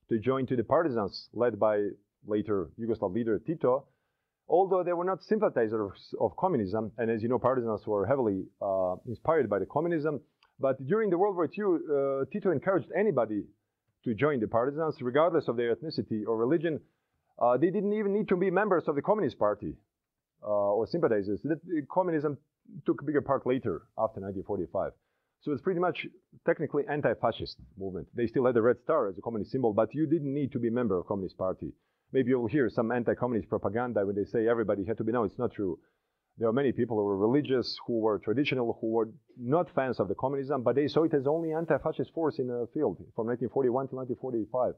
to join to the partisans led by later Yugoslav leader Tito, although they were not sympathizers of communism, and as you know, partisans were heavily uh, inspired by the communism. But during the World War II, uh, Tito encouraged anybody to join the partisans, regardless of their ethnicity or religion. Uh, they didn't even need to be members of the Communist Party uh, or sympathizers. The, communism took a bigger part later, after 1945. So it's pretty much technically anti-fascist movement. They still had the red star as a communist symbol, but you didn't need to be a member of Communist Party. Maybe you'll hear some anti-communist propaganda when they say everybody had to be. No, it's not true. There are many people who were religious, who were traditional, who were not fans of the communism, but they saw it as only anti-fascist force in the field from 1941 to 1945.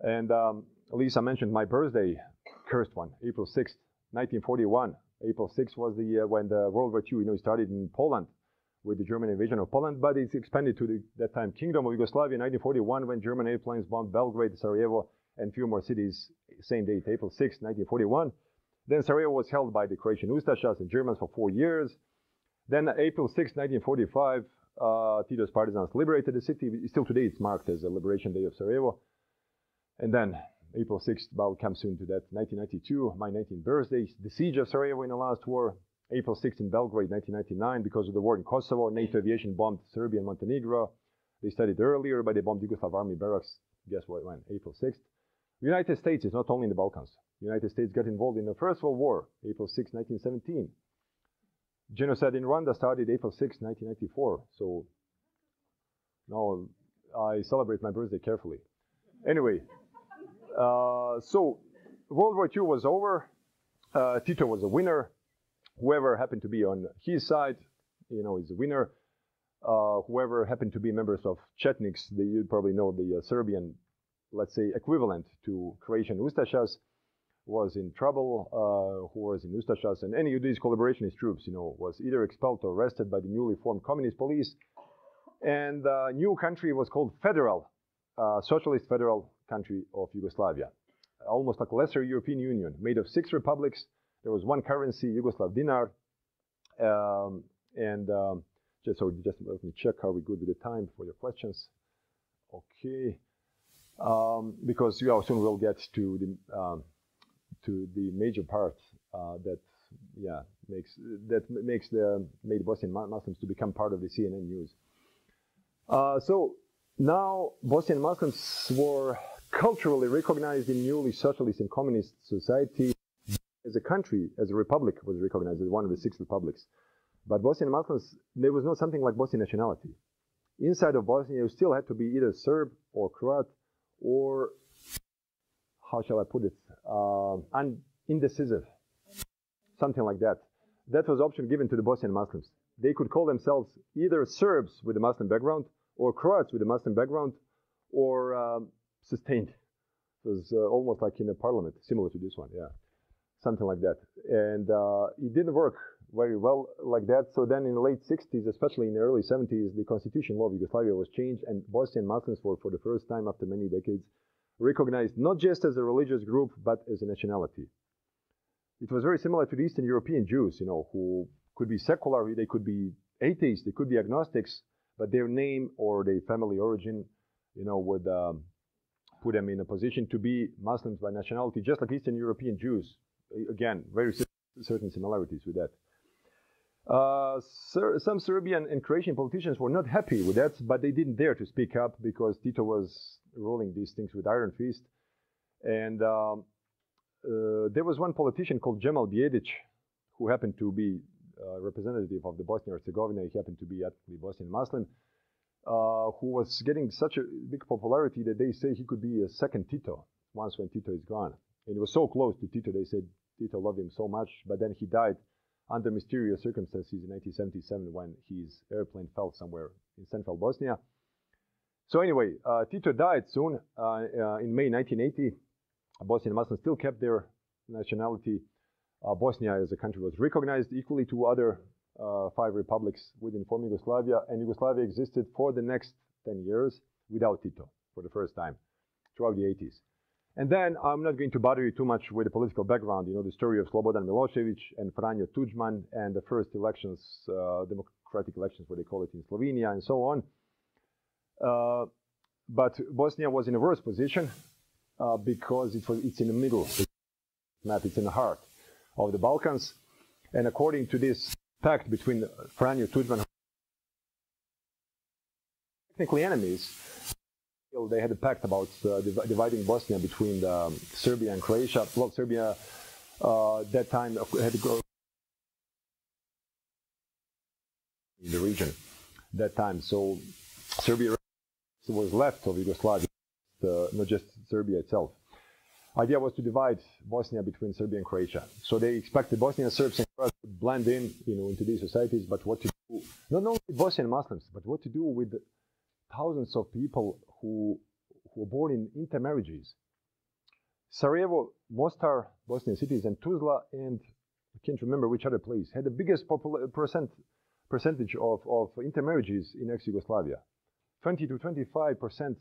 And um, Lisa mentioned my birthday, cursed one, April 6th, 1941. April 6 was the year when the World War II, you know, started in Poland with the German invasion of Poland, but it's expanded to the, that time Kingdom of Yugoslavia in 1941 when German airplanes bombed Belgrade, Sarajevo, and few more cities, same date, April 6, 1941. Then Sarajevo was held by the Croatian Ustašas and Germans for four years. Then April 6, 1945, uh, Tito's partisans liberated the city. Still today, it's marked as the liberation day of Sarajevo. And then April 6th, I'll come soon to that, 1992, my 19th birthday, the siege of Sarajevo in the last war. April 6th in Belgrade, 1999, because of the war in Kosovo, NATO aviation bombed Serbia and Montenegro. They studied earlier, but they bombed Yugoslav army barracks. Guess what? When? April 6th. United States is not only in the Balkans. United States got involved in the First World War, April 6, 1917. Genocide in Rwanda started April 6, 1994. So now I celebrate my birthday carefully. Anyway, uh, so World War II was over. Uh, Tito was a winner. Whoever happened to be on his side, you know, is a winner. Uh, whoever happened to be members of Chetniks, you probably know the uh, Serbian, let's say, equivalent to Croatian Ustašas, was in trouble, uh, who was in Ustašas, and any of these collaborationist troops, you know, was either expelled or arrested by the newly formed communist police. And the new country was called Federal, uh, Socialist Federal Country of Yugoslavia, almost like a lesser European Union, made of six republics. There was one currency, Yugoslav dinar, um, and um, just so just let me check how we good with the time for your questions. Okay, um, because you know, soon we'll get to the um, to the major part uh, that yeah makes that makes the made Bosnian Muslims to become part of the CNN news. Uh, so now Bosnian Muslims were culturally recognized in newly socialist and communist society as a country, as a republic was recognized as one of the six republics. But Bosnian Muslims, there was not something like Bosnian nationality. Inside of Bosnia, you still had to be either Serb or Croat or how shall I put it, uh, un- indecisive, something like that. That was option given to the Bosnian Muslims. They could call themselves either Serbs with a Muslim background, or Croats with a Muslim background, or um, sustained. It was uh, almost like in a parliament, similar to this one, yeah, something like that. And uh, it didn't work very well like that. So then in the late 60s, especially in the early 70s, the constitution law of Yugoslavia was changed, and Bosnian Muslims were, for the first time after many decades, recognized not just as a religious group, but as a nationality. It was very similar to the Eastern European Jews, you know, who could be secular, they could be atheists, they could be agnostics, but their name or their family origin, you know, would um, put them in a position to be Muslims by nationality, just like Eastern European Jews. Again, very certain similarities with that. Uh, Ser some Serbian and Croatian politicians were not happy with that, but they didn't dare to speak up because Tito was ruling these things with iron fist. And um, uh, there was one politician called Jemal Bijedic, who happened to be a representative of the Bosnia Herzegovina. He happened to be ethnically Bosnian Muslim, uh, who was getting such a big popularity that they say he could be a second Tito once when Tito is gone. And he was so close to Tito, they said Tito loved him so much, but then he died under mysterious circumstances in 1977 when his airplane fell somewhere in central Bosnia. So anyway, uh, Tito died soon uh, uh, in May 1980. Bosnian Muslims still kept their nationality. Uh, Bosnia as a country was recognized equally to other uh, five republics within former Yugoslavia, and Yugoslavia existed for the next 10 years without Tito for the first time throughout the 80s. And then I'm not going to bother you too much with the political background. You know the story of Slobodan Milosevic and Franjo Tudjman and the first elections, uh, democratic elections, what they call it in Slovenia, and so on. Uh, but Bosnia was in a worse position uh, because it was, it's in the middle map, it's in the heart of the Balkans. And according to this pact between Franjo Tudjman technically enemies, they had a pact about uh, div dividing Bosnia between um, Serbia and Croatia. Well, Serbia uh, that time had to go in the region that time. So Serbia was left of Yugoslavia, uh, not just Serbia itself. Idea was to divide Bosnia between Serbia and Croatia. So they expected Bosnian Serbs and Croats to blend in, you know, into these societies, but what to do, not only Bosnian Muslims, but what to do with thousands of people who, who were born in intermarriages. Sarajevo, Mostar, Bosnian cities, and Tuzla and I can't remember which other place, had the biggest percent, percentage of, of intermarriages in ex-Yugoslavia. 20 to 25 percent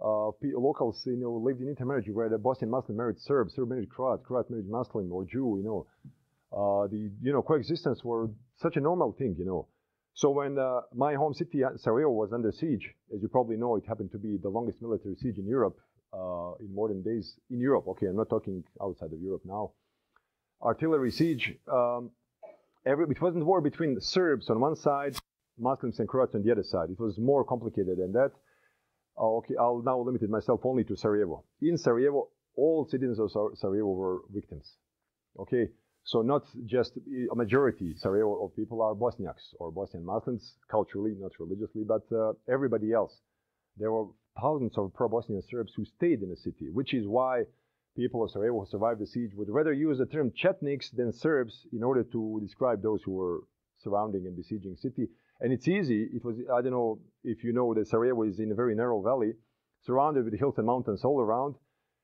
of locals, you know, lived in intermarriage where the Bosnian Muslim married Serb, Serb married Croat, Croat married Muslim or Jew, you know. Uh, the, you know, coexistence were such a normal thing, you know. So when uh, my home city, uh, Sarajevo, was under siege, as you probably know, it happened to be the longest military siege in Europe uh, in modern days. In Europe, okay, I'm not talking outside of Europe now. Artillery siege. Um, every, it wasn't war between Serbs on one side, Muslims and Croats on the other side. It was more complicated than that. Uh, okay, I'll now limit myself only to Sarajevo. In Sarajevo, all citizens of Sarajevo were victims. Okay, so not just a majority, Sarajevo of people are Bosniaks or Bosnian Muslims, culturally, not religiously, but uh, everybody else. There were thousands of pro-Bosnian Serbs who stayed in the city, which is why people of Sarajevo who survived the siege would rather use the term Chetniks than Serbs in order to describe those who were surrounding and besieging city. And it's easy. It was, I don't know if you know that Sarajevo is in a very narrow valley, surrounded with hills and mountains all around,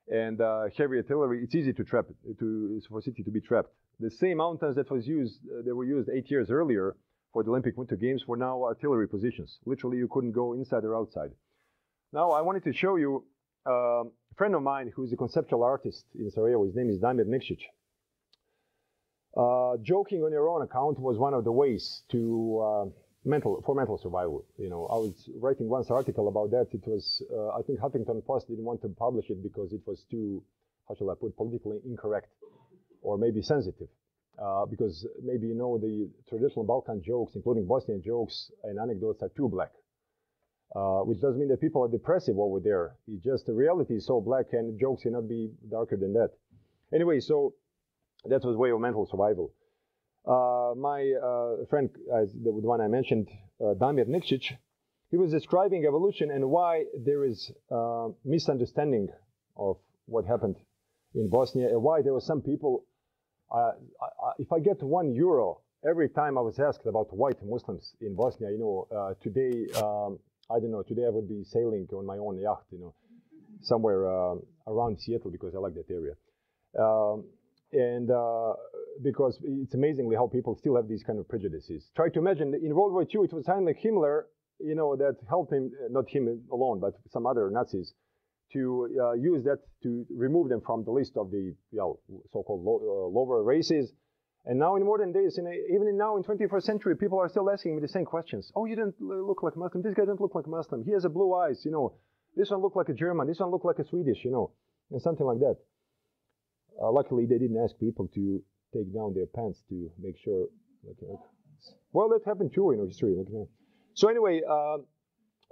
and uh, heavy artillery. It's easy to trap, to, for city to be trapped. The same mountains that was used, uh, they were used eight years earlier for the Olympic Winter Games were now artillery positions. Literally, you couldn't go inside or outside. Now, I wanted to show you uh, a friend of mine who's a conceptual artist in Sarajevo. His name is Damir Nikšić. Uh, joking on your own account was one of the ways to uh, mental for mental survival. You know, I was writing once article about that. It was, uh, I think, Huffington Post didn't want to publish it because it was too, how shall I put, politically incorrect or maybe sensitive. Uh, because maybe you know the traditional Balkan jokes, including Bosnian jokes and anecdotes, are too black. Uh, which doesn't mean that people are depressive over there. It's just the reality is so black and jokes cannot be darker than that. Anyway, so that was way of mental survival. Uh, my uh, friend, the one I mentioned, uh, Damir Nikšić, he was describing evolution and why there is uh, misunderstanding of what happened in Bosnia and why there were some people if I get one euro every time I was asked about white Muslims in Bosnia, you know, uh, today, um, I don't know, today I would be sailing on my own yacht, you know, somewhere uh, around Seattle because I like that area. Um, and uh, because it's amazingly how people still have these kind of prejudices. Try to imagine in World War II, it was Heinrich Himmler, you know, that helped him, not him alone, but some other Nazis, to uh, use that to remove them from the list of the you know, so-called uh, lower races. And now in modern days, in a, even now in 21st century, people are still asking me the same questions. Oh, you don't look like Muslim. This guy doesn't look like a Muslim. He has a blue eyes, you know. This one look like a German. This one look like a Swedish, you know, and something like that. Uh, luckily, they didn't ask people to take down their pants to make sure. Like, well, that happened too in history. so anyway, uh,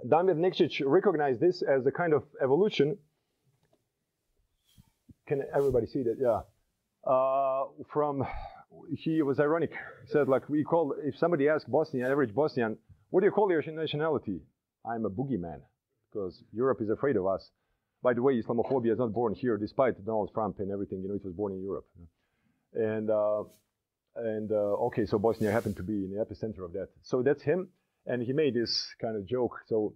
Damir Nikšić recognized this as a kind of evolution. Can everybody see that? Yeah. Uh, from he was ironic. He said like we call if somebody asks Bosnian average Bosnian, what do you call your nationality? I'm a boogeyman because Europe is afraid of us. By the way, Islamophobia is not born here, despite Donald Trump and everything. You know, it was born in Europe. And uh, and uh, okay, so Bosnia happened to be in the epicenter of that. So that's him and he made this kind of joke. So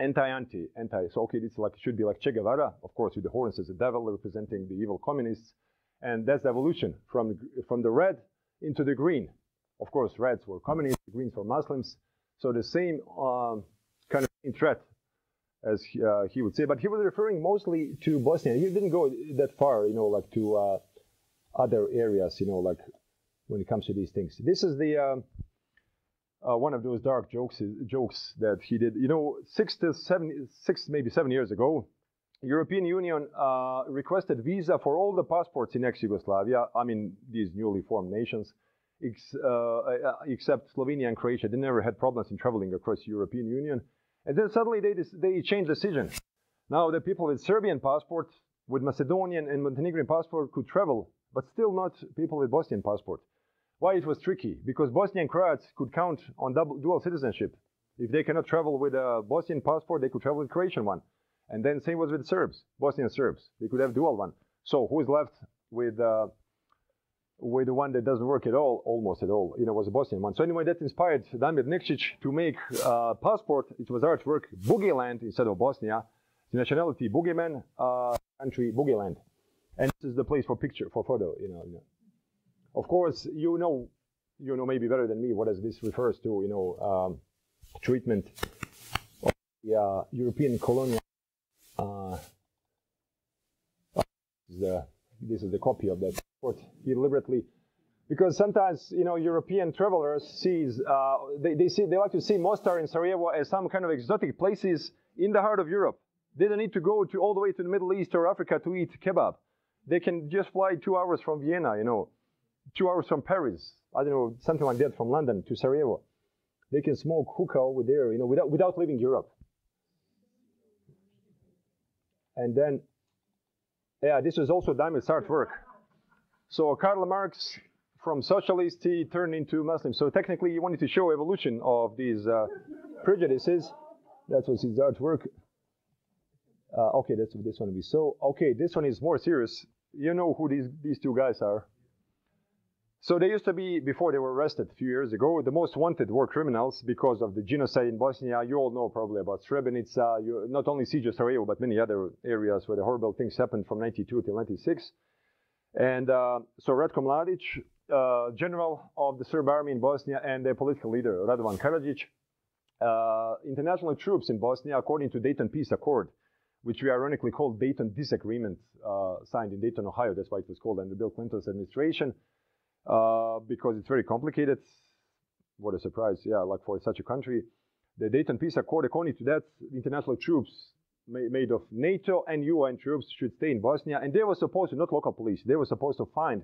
anti-anti, anti. So okay, it's like should be like Che Guevara, of course, with the horns as a devil representing the evil communists, and that's the evolution from from the red into the green. Of course, reds were communists, greens were Muslims. So the same um, kind of threat as he, uh, he, would say, but he was referring mostly to Bosnia. He didn't go that far, you know, like to uh, other areas, you know, like when it comes to these things. This is the um, uh, one of those dark jokes jokes that he did. You know, six to seven, six maybe seven years ago, European Union uh, requested visa for all the passports in ex-Yugoslavia. I mean, these newly formed nations, ex, uh, uh except Slovenia and Croatia. They never had problems in traveling across European Union. And then suddenly they they changed decision. Now the people with Serbian passport, with Macedonian and Montenegrin passport could travel, but still not people with Bosnian passport. Why it was tricky? Because Bosnian Croats could count on double, dual citizenship. If they cannot travel with a Bosnian passport, they could travel with Croatian one. And then same was with Serbs, Bosnian Serbs. They could have dual one. So who is left with uh, with the one that doesn't work at all, almost at all? You know, was a Bosnian one. So anyway, that inspired Damir Nikšić to make uh, passport. It was artwork Boogie Land instead of Bosnia. The nationality Boogieman, uh, country Boogie Land. And this is the place for picture for photo. You know. Of course, you know, you know maybe better than me what does this refers to. You know, um, treatment of the uh, European colonial. Uh, the, this is the copy of that report. Deliberately, because sometimes you know European travelers sees uh, they, they see they like to see Mostar and Sarajevo as some kind of exotic places in the heart of Europe. They don't need to go to all the way to the Middle East or Africa to eat kebab. They can just fly two hours from Vienna, you know, two hours from Paris. I don't know something like that from London to Sarajevo. They can smoke hookah over there, you know, without without leaving Europe. And then yeah, this was also Damir's artwork. So Karl Marx, from socialist, he turned into Muslim. So technically, he wanted to show evolution of these uh, prejudices. That was his artwork. Uh, okay, that's this one. Be so okay. This one is more serious. You know who these these two guys are. So they used to be, before they were arrested a few years ago, the most wanted war criminals because of the genocide in Bosnia. You all know probably about Srebrenica, you, not only siege of Sarajevo, but many other areas where the horrible things happened from 92 till 96. And uh, so Ratko Mladic, uh, general of the Serb army in Bosnia and the political leader, Radovan Karadzic, uh, international troops in Bosnia, according to Dayton Peace Accord, which we ironically called Dayton Disagreement, uh, signed in Dayton, Ohio. That's why it was called under Bill Clinton's administration uh, because it's very complicated. What a surprise, yeah, like for such a country. The Dayton Peace Accord, according to that, international troops made of NATO and UN troops should stay in Bosnia, and they were supposed to, not local police, they were supposed to find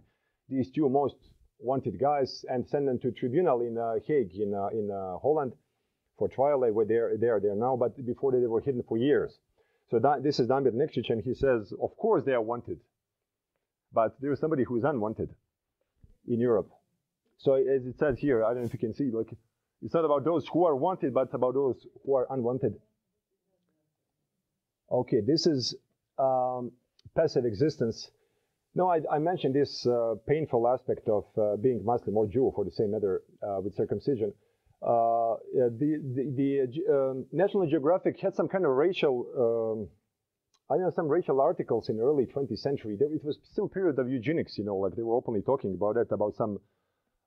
these two most wanted guys and send them to tribunal in uh, Hague, in, uh, in uh, Holland, for trial. They were there, there, there now, but before they were hidden for years. So that, this is Damir Nikšić, and he says, of course they are wanted, but there is somebody who is unwanted in Europe. So as it says here, I don't know if you can see, like it's not about those who are wanted, but about those who are unwanted. Okay, this is um, passive existence. No, I, I mentioned this uh, painful aspect of uh, being Muslim or Jew, for the same matter, uh, with circumcision. Uh, the the, the um, National Geographic had some kind of racial, um, I know some racial articles in early 20th century. There, it was still period of eugenics, you know, like they were openly talking about it, about some.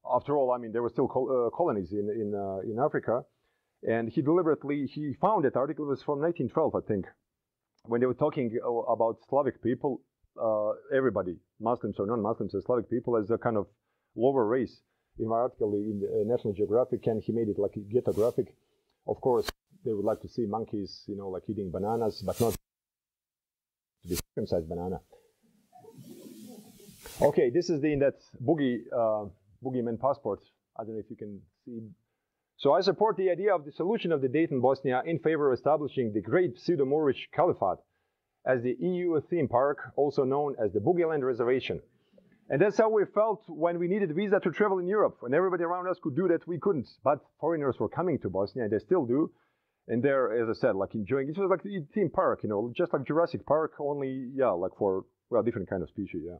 After all, I mean, there were still col uh, colonies in in uh, in Africa, and he deliberately he found that article it was from 1912, I think, when they were talking about Slavic people, everybody, Muslims or non-Muslims, as Slavic people as a kind of lower race in my article in uh, National Geographic, and he made it like a ghetto graphic. Of course, they would like to see monkeys, you know, like eating bananas, but not to be circumcised banana. Okay, this is the in that boogie uh, boogeyman passport. I don't know if you can see. So I support the idea of the solution of the Dayton Bosnia in favor of establishing the great pseudo-Moorish caliphate as the EU theme park, also known as the Boogie Land Reservation. And that's how we felt when we needed visa to travel in Europe. When everybody around us could do that, we couldn't. But foreigners were coming to Bosnia, and they still do. And they're, as I said, like enjoying. It was like the theme park, you know, just like Jurassic Park, only yeah, like for well, different kind of species, yeah,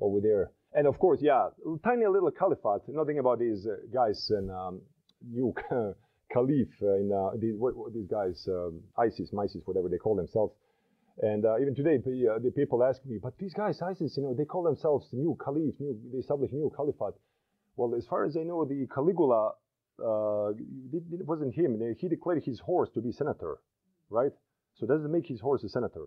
over there. And of course, yeah, tiny little caliphate. Nothing about these uh, guys and um, new caliph uh, in uh, these, what, what, these guys, um, ISIS, MISIS, whatever they call themselves. And uh, even today, the, uh, the, people ask me, but these guys, ISIS, you know, they call themselves new caliph, new, they establish new caliphate. Well, as far as I know, the Caligula, uh, it, wasn't him. He declared his horse to be senator, right? So doesn't make his horse a senator.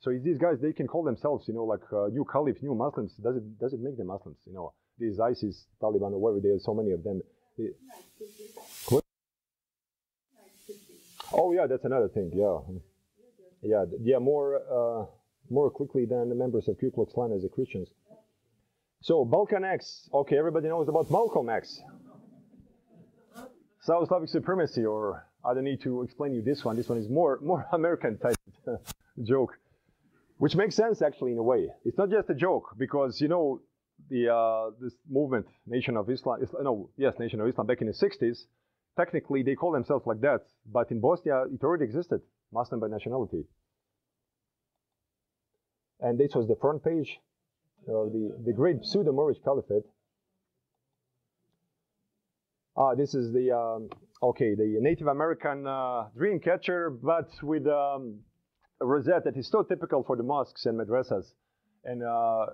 So these guys, they can call themselves, you know, like uh, new caliph, new Muslims. Does it does it make them Muslims? You know, these ISIS, Taliban, or whatever, there are so many of them. They, oh yeah, that's another thing. Yeah yeah, yeah, more uh, more quickly than the members of Ku Klux Klan as the Christians. So Balkan X. Okay, everybody knows about Malcolm X. South supremacy, or I don't need to explain you this one. This one is more more American type joke, which makes sense actually in a way. It's not just a joke because you know the uh, this movement, Nation of Islam, Islam, no, yes, Nation of Islam, back in the 60s. Technically, they call themselves like that, but in Bosnia, it already existed. Muslim by nationality. And this was the front page of the, the great pseudo-Moorish Caliphate. Ah, this is the, um, okay, the Native American uh, dream catcher, but with um, a rosette that is so typical for the mosques and madrasas. and uh,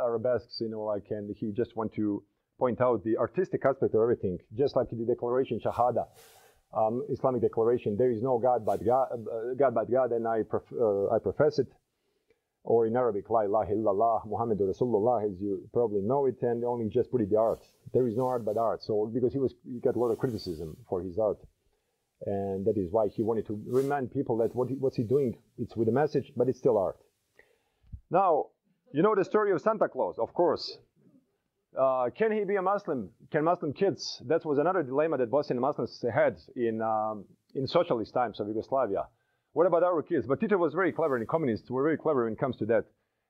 arabesques, you know, like, and he just want to point out the artistic aspect of everything, just like the declaration Shahada, um, Islamic declaration. There is no God but God, uh, God but God, and I, prof- uh, I profess it. Or in Arabic, La ilaha illallah, Muhammadur Rasulullah, as you probably know it, and only just put it the art. There is no art but art. So because he was, he got a lot of criticism for his art, and that is why he wanted to remind people that what he, what's he doing? It's with a message, but it's still art. Now, you know the story of Santa Claus, of course. Uh, can he be a Muslim? Can Muslim kids? That was another dilemma that Bosnian Muslims had in um, in socialist times of Yugoslavia. What about our kids? But Tito was very clever, and communists were very clever when it comes to that.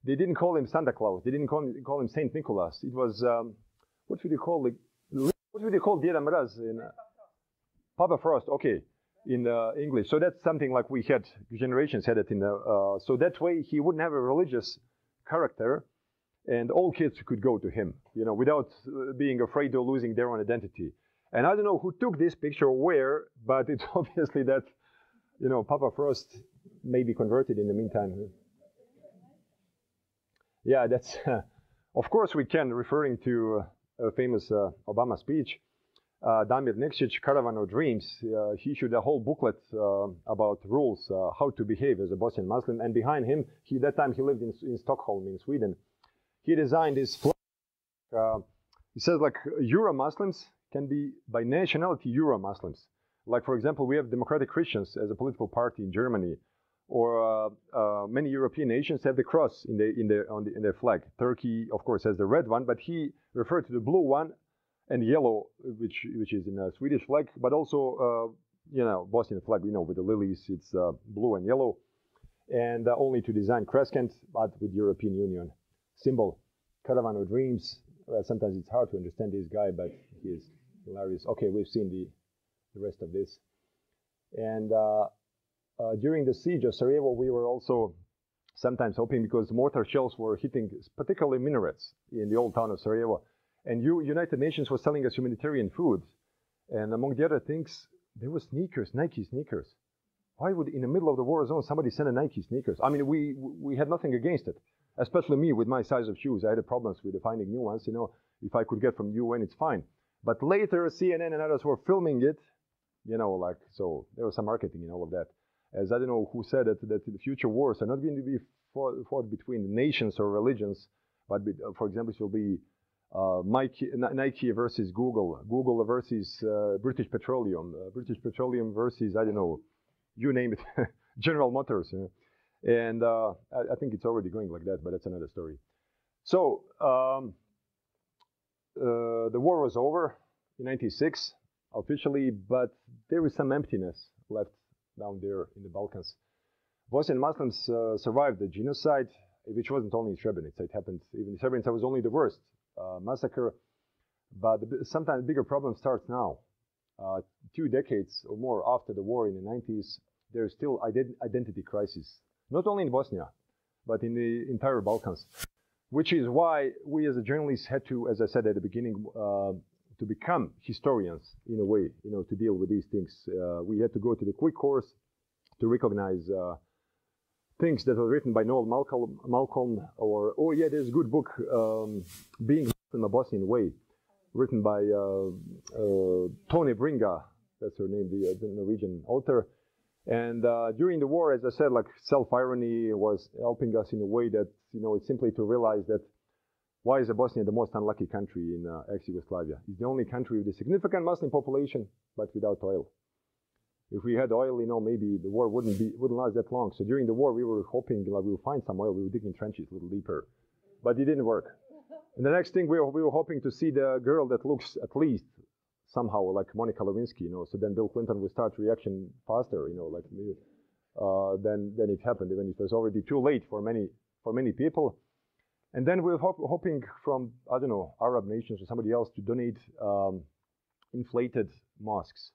They didn't call him Santa Claus. They didn't call him, call him Saint Nicholas. It was um, what would you call the what would you call Deda Mraz in uh, Papa Frost? Okay, in uh, English. So that's something like we had generations had it in the. Uh, so that way he wouldn't have a religious character, and all kids could go to him, you know, without uh, being afraid of losing their own identity. And I don't know who took this picture where, but it's obviously that you know, Papa Frost may be converted in the meantime. Yeah, that's, uh, of course we can, referring to uh, a famous uh, Obama speech. Uh, Damir Nikšić, Caravan of Dreams, uh, he issued a whole booklet uh, about rules, uh, how to behave as a Bosnian Muslim. And behind him, he that time he lived in, in Stockholm, in Sweden. He designed this flag. he says like Euro Muslims can be by nationality Euro Muslims. Like, for example, we have Democratic Christians as a political party in Germany, or uh, uh, many European nations have the cross in, the, in, the, on the, in their flag. Turkey, of course, has the red one, but he referred to the blue one and yellow, which, which is in a Swedish flag, but also, uh, you know, Bosnian flag, you know, with the lilies, it's uh, blue and yellow. And uh, only to design crescent, but with European Union symbol. Caravan of Dreams. sometimes it's hard to understand this guy, but he is hilarious. Okay, we've seen the the rest of this. And uh, uh, during the siege of Sarajevo, we were also sometimes hoping because mortar shells were hitting particularly minarets in the old town of Sarajevo. And you, United Nations was selling us humanitarian food. And among the other things, there were sneakers, Nike sneakers. Why would, in the middle of the war zone, somebody send a Nike sneakers? I mean, we, we had nothing against it, especially me with my size of shoes. I had problems with finding new ones. You know, if I could get from UN, it's fine. But later, CNN and others were filming it you know, like, so there was some marketing in all of that. As I don't know who said that, that the future wars are not going to be fought, fought between nations or religions, but be, for example, it will be uh, Nike, Nike, versus Google, Google versus uh, British Petroleum, uh, British Petroleum versus, I don't know, you name it, General Motors. You know? And uh, I, I, think it's already going like that, but that's another story. So um, uh, the war was over in 96 officially, but there is some emptiness left down there in the Balkans. Bosnian Muslims uh, survived the genocide, which wasn't only in Srebrenica. It happened even in Srebrenica was only the worst uh, massacre. But the, sometimes bigger problem starts now. Uh, two decades or more after the war in the 90s, there's still ident identity crisis, not only in Bosnia, but in the entire Balkans. Which is why we as a journalist had to, as I said at the beginning, uh, to become historians in a way, you know, to deal with these things. Uh, we had to go to the quick course to recognize uh, things that were written by Noel Malcolm, Malcolm or, oh yeah, there's a good book, um, Being in a Bosnian Way, written by uh, uh Tone Bringa, that's her name, the, uh, the Norwegian author. And uh, during the war, as I said, like self-irony was helping us in a way that, you know, it's simply to realize that why is Bosnia the most unlucky country in uh, ex-Yugoslavia? It's the only country with a significant Muslim population, but without oil. If we had oil, you know, maybe the war wouldn't be wouldn't last that long. So during the war, we were hoping like, we would find some oil. We were digging trenches a little deeper, but it didn't work. And the next thing we were, we were hoping to see the girl that looks at least somehow like Monica Lewinsky, you know. So then Bill Clinton would start reaction faster, you know, like uh, then then it happened. Even it was already too late for many for many people. And then we're hop hoping from, I don't know, Arab nations or somebody else to donate um, inflated mosques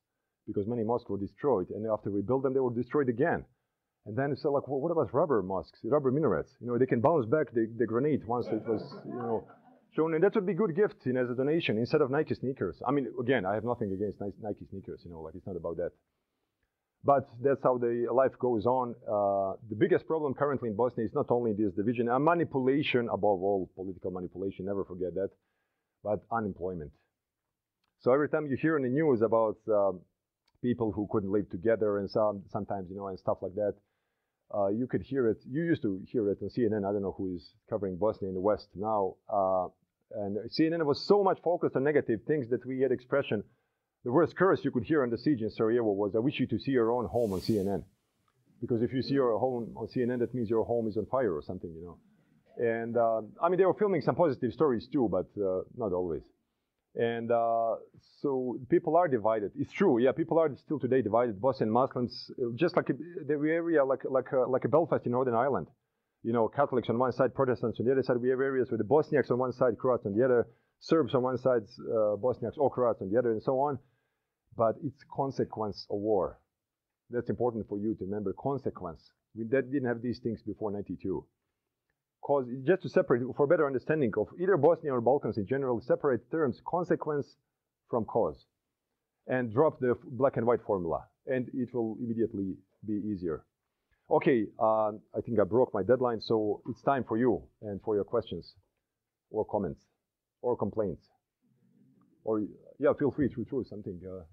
because many mosques were destroyed. And after we built them, they were destroyed again. And then it's like, well, what about rubber mosques, rubber minarets? You know, they can bounce back the, the grenade once it was, you know, shown. And that would be a good gift you know, as a donation instead of Nike sneakers. I mean, again, I have nothing against Nike sneakers, you know, like it's not about that. But that's how the life goes on. Uh, the biggest problem currently in Bosnia is not only this division and manipulation, above all, political manipulation, never forget that, but unemployment. So every time you hear in the news about uh, people who couldn't live together and some, sometimes, you know, and stuff like that, uh, you could hear it. You used to hear it on CNN. I don't know who is covering Bosnia in the West now. Uh, and CNN was so much focused on negative things that we had expression. The worst curse you could hear on the siege in Sarajevo was, I wish you to see your own home on CNN. Because if you see your home on CNN, that means your home is on fire or something, you know. And uh, I mean, they were filming some positive stories too, but uh, not always. And uh, so people are divided. It's true, yeah. People are still today divided. Bosnian Muslims, just like a, the area, like like a, like a Belfast in Northern Ireland. You know, Catholics on one side, Protestants on the other side. We have areas with the Bosniaks on one side, Croats on the other, Serbs on one side, uh, Bosniaks or Croats on the other, and so on. But it's consequence of war. That's important for you to remember. Consequence. We didn't have these things before '92 cause, just to separate, for better understanding of either Bosnia or Balkans in general, separate terms consequence from cause and drop the black and white formula and it will immediately be easier. Okay, uh, I think I broke my deadline, so it's time for you and for your questions or comments or complaints. Or, yeah, feel free to throw something. Uh,